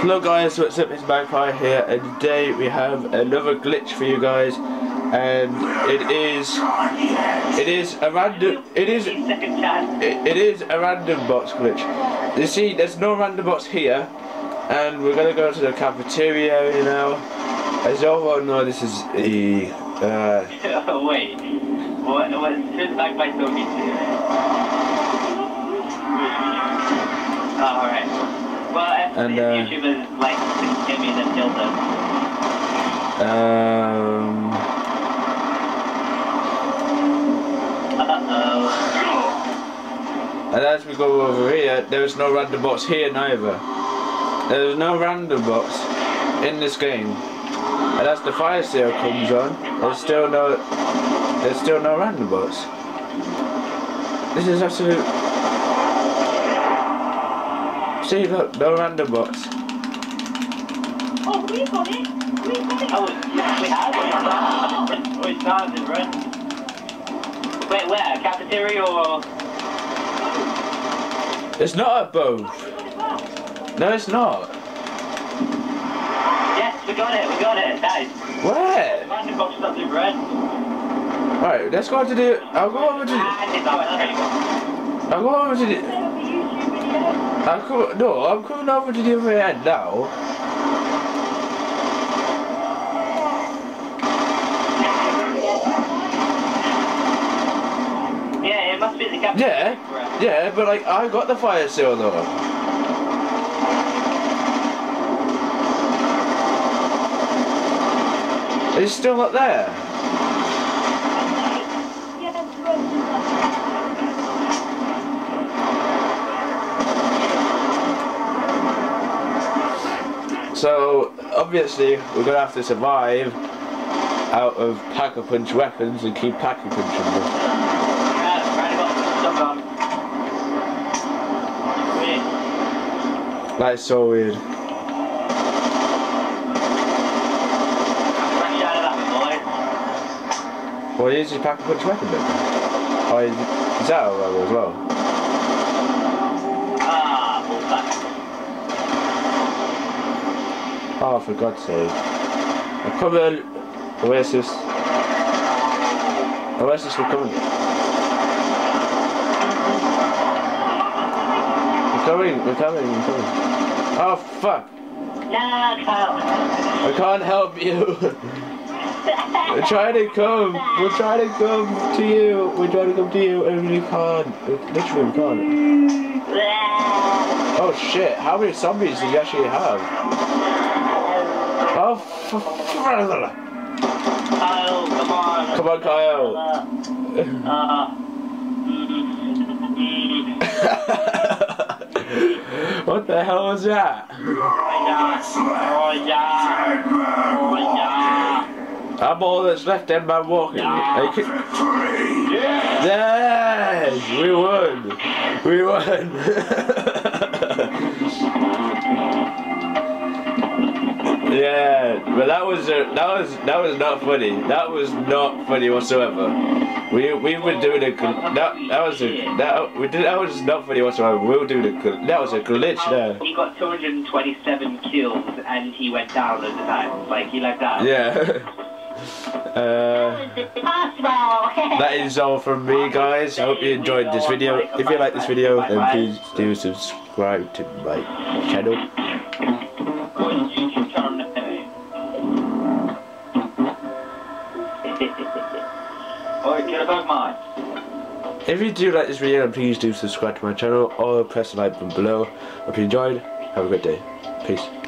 Hello guys, what's up? It's Magpie here, and today we have another glitch for you guys, and it is, it is a random, it is, it, it is a random box glitch. You see, there's no random box here, and we're gonna go to the cafeteria area now. As you all know, this is a, uh, Wait, what, what, who's Magpie talking to? Alright. Well, And, uh, YouTubers like give me the tilde. um, Uh-oh. and as we go over here, there's no random box here neither. There's no random box in this game. And as the fire sale comes on, there's still no there's still no random box. This is absolute See look, no random box. Oh, we got it. We got it. Oh, we have oh, it. We started, right? Wait, where? Cafeteria or... It's not a both. Oh, we got it well. No it's not. Yes, we got it, we got it. Nice. Where? Random box stuff in red. Right, let's go on to the I'll go over to And it's our table. I'll go over to the I'm co- no, I'm coming over to the other end now. Yeah, it must be the cafeteria. Yeah, yeah, but like I got the fire sale though. It's still not there. So obviously we're gonna have to survive out of pack-a-punch weapons and keep pack-a-punching them. Weird. That's so weird. Fresh out of. Well, here's his pack-a-punch weapon then. Oh, is, is that a rubber as well? Oh, for God's sake. Coming. Oasis. Oasis, coming. We're coming, we're coming, we're coming. Oh, fuck. I can't help you. we're trying to come. We're trying to come to you. We're trying to come to you and we can't. Literally, we can't. Oh, shit. How many zombies do you actually have? Oh, f- f- Kyle, come on. Come on, Kyle. Uh, uh, what the hell was that? oh yeah, oh yeah, oh. I'm all that's left in my walking. I can- Yeah. Yes, we won. We won. but that was a, that was that was not funny. That was not funny whatsoever. We we were doing a that that was a that we did that was not funny whatsoever. We were doing a that was a glitch there. He got 227 kills and he went down at the time. Like he left out. Yeah. Uh, that is all from me guys. I hope you enjoyed this video. If you like this video then please do subscribe to my channel. Get above mine. If you do like this video then please do subscribe to my channel or press the like button below. Hope you enjoyed. Have a great day. Peace.